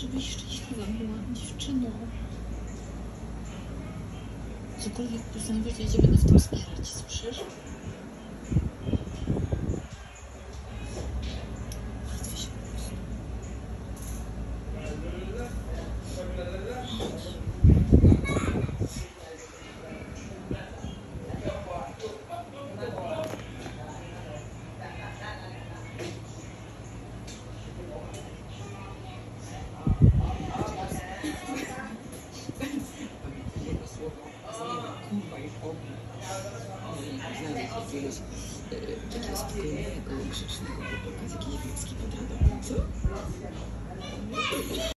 żebyś szczęśliwa była, dziewczyno. Cokolwiek postanowisz, ja cię będę w tym wspierać, słyszysz? ピッコロ!